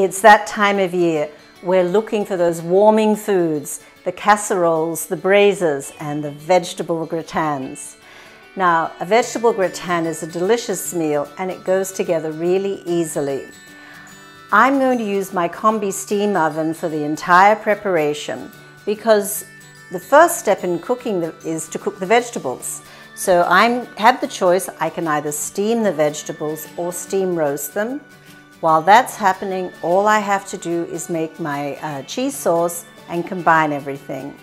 It's that time of year. We're looking for those warming foods, the casseroles, the braises, and the vegetable gratins. Now, a vegetable gratin is a delicious meal and it goes together really easily. I'm going to use my combi steam oven for the entire preparation because the first step in cooking the, is to cook the vegetables. So I have the choice, I can either steam the vegetables or steam roast them. While that's happening, all I have to do is make my uh, cheese sauce and combine everything.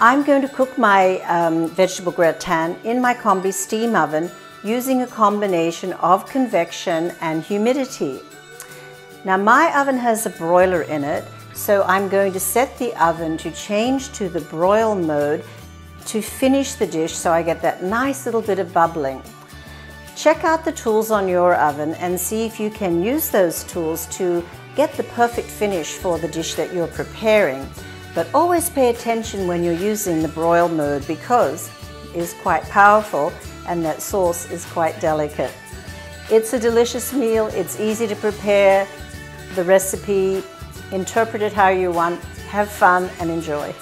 I'm going to cook my um, vegetable gratin in my combi steam oven using a combination of convection and humidity. Now my oven has a broiler in it, so I'm going to set the oven to change to the broil mode to finish the dish so I get that nice little bit of bubbling. Check out the tools on your oven and see if you can use those tools to get the perfect finish for the dish that you're preparing. But always pay attention when you're using the broil mode because it is quite powerful and that sauce is quite delicate. It's a delicious meal, it's easy to prepare, the recipe, interpret it how you want, have fun and enjoy.